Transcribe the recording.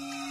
you